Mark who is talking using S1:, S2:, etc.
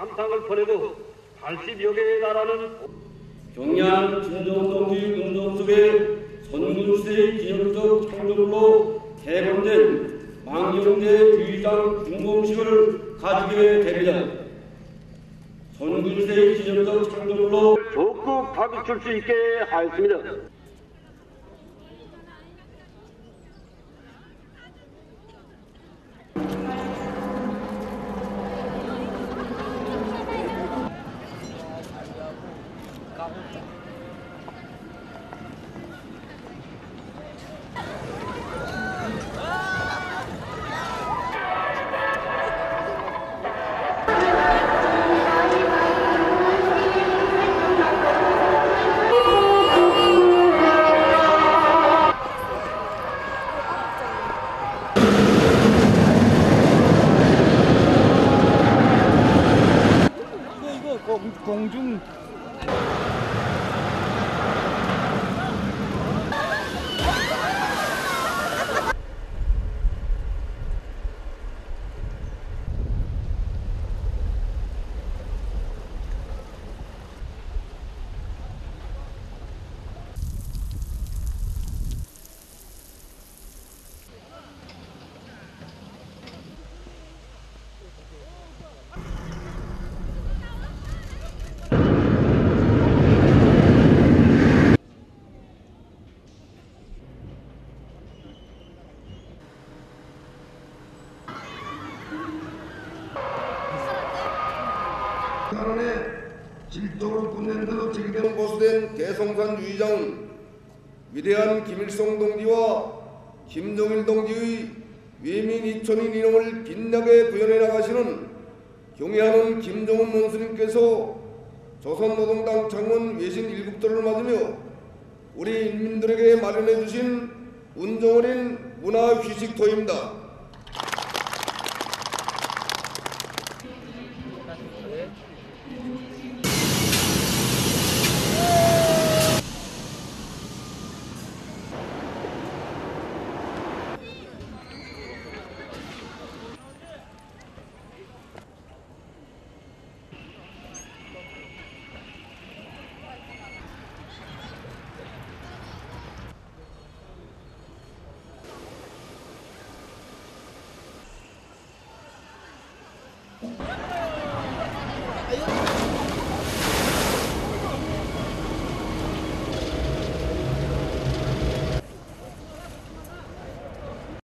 S1: 감상을 보내고 80여 개의 나라는
S2: 경량 진정동지 운동숲의 선군시대의 기념적 창조물로 개봉된 망경대 주의장 중공식을 가지게 됩니다. 선군시대의 기념적 창조물로
S1: 적극 다비칠 수 있게 하였습니다.
S3: 이거 공, 공중
S4: 단원에 질적으로 군낸 대로 제기되는 보수된 대성산 유의장은 위대한 김일성 동지와 김정일 동지의 외민 이촌인 이름을 빛나게 구현해 나가시는 경애하는 김정은 원수님께서 조선노동당 창원 외신 일국도를 맞으며 우리 인민들에게 마련해 주신 운정어린 문화 휴식토입니다.